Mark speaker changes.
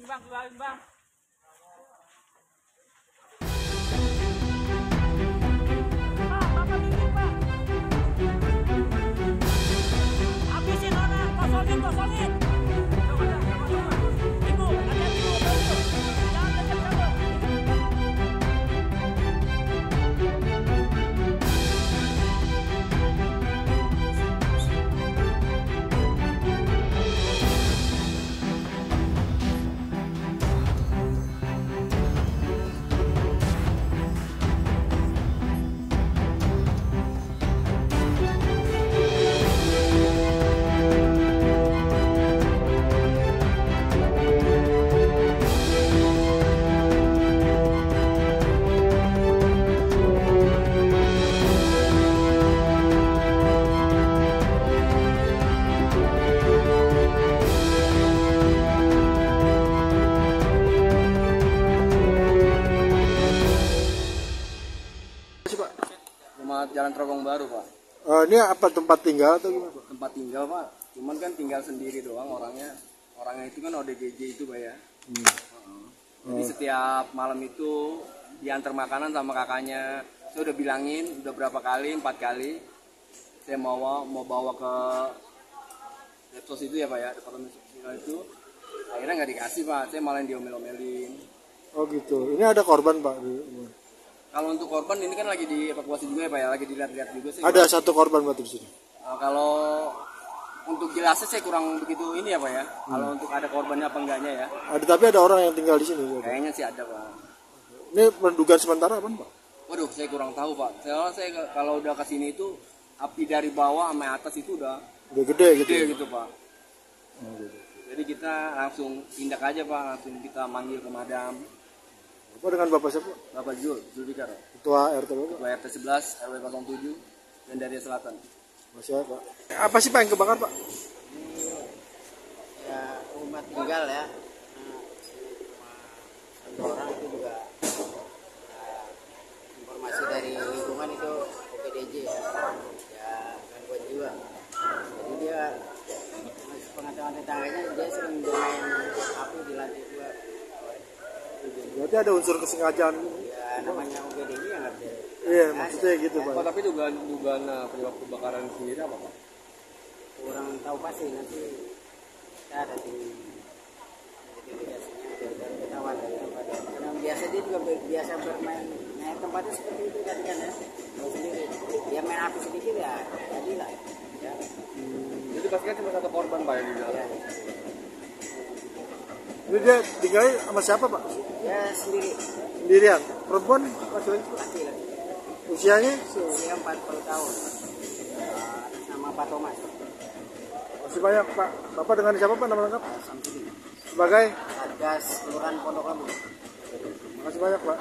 Speaker 1: timbang,
Speaker 2: timbang. Jalan Trogong Baru, Pak.
Speaker 1: Eh, ini apa tempat tinggal atau gimana Pak?
Speaker 2: Tempat tinggal, Pak. Cuman kan tinggal sendiri doang orangnya. Orangnya itu kan ODGJ itu, Pak ya. Heeh. Jadi setiap malam itu diantar makanan sama kakaknya. Saya udah bilangin, udah berapa kali, empat kali. Saya mau mau bawa ke Depsos itu ya, Pak ya, departemen sosial itu. Akhirnya nggak dikasih, Pak. Saya malah diomel-omelin.
Speaker 1: Oh gitu. Ini ada korban Pak.
Speaker 2: Kalau untuk korban ini kan lagi dievakuasi juga ya, Pak ya, lagi dilihat-lihat juga sih.
Speaker 1: Ada satu korban berarti di sini.
Speaker 2: Uh, kalau untuk jelasnya saya kurang begitu ini ya pak ya. Kalau untuk ada korbannya apa enggaknya ya.
Speaker 1: Ada tapi ada orang yang tinggal di sini. Pak.
Speaker 2: Kayaknya sih ada pak.
Speaker 1: Ini pendugaan sementara apa Pak?
Speaker 2: Waduh saya kurang tahu pak. Soalnya saya kalau udah ke sini itu api dari bawah sama atas itu udah
Speaker 1: Udah gede gitu.
Speaker 2: gede gitu pak. Jadi kita langsung tindak aja pak. Langsung kita manggil ke madam.
Speaker 1: Apa dengan Bapak siapa?
Speaker 2: Bapak Jul, Zulfikar.
Speaker 1: Ketua RT Bapak?
Speaker 2: Ketua RT 11 RW 07 dan dari Selatan.
Speaker 1: Masih ada Pak. Apa sih Pak yang kebakar Pak?
Speaker 3: ya rumah tinggal ya Nah, satu orang itu juga nah, informasi dari lingkungan itu OPDJ ya ya gangguan jiwa jadi dia pengetahuan tetangganya dia sering main api di lantai
Speaker 1: Berarti ada unsur kesengajaan.
Speaker 3: ya namanya OPDJ ya nggak bisa
Speaker 1: Iya, maksudnya gitu Pak.
Speaker 2: Pak tapi dugaan dugaan uh, penyebab kebakaran sendiri apa pak?
Speaker 3: kurang tahu pasti nanti kita ada di ketahuan karena biasa dia juga bi- biasa bermain nah tempatnya seperti itu tadi kan ya sendiri dia main api sedikit ya jadi lah ya,
Speaker 2: Jadi pasti kan cuma satu korban pak yang di dalam.
Speaker 3: ya,
Speaker 1: Ini dia tinggalnya sama siapa Pak?
Speaker 3: Ya sendiri
Speaker 1: Sendirian. Perempuan laki-laki Pak?
Speaker 3: laki lagi
Speaker 1: Usianya
Speaker 3: usia 40 tahun Ah, nama Pak Thomas
Speaker 1: masih banyak Pak. Bapak dengan siapa Pak nama lengkap?
Speaker 3: Samsudin
Speaker 1: Sebagai
Speaker 3: Satgas Kelurahan Pondok Labu
Speaker 1: Makasih banyak Pak.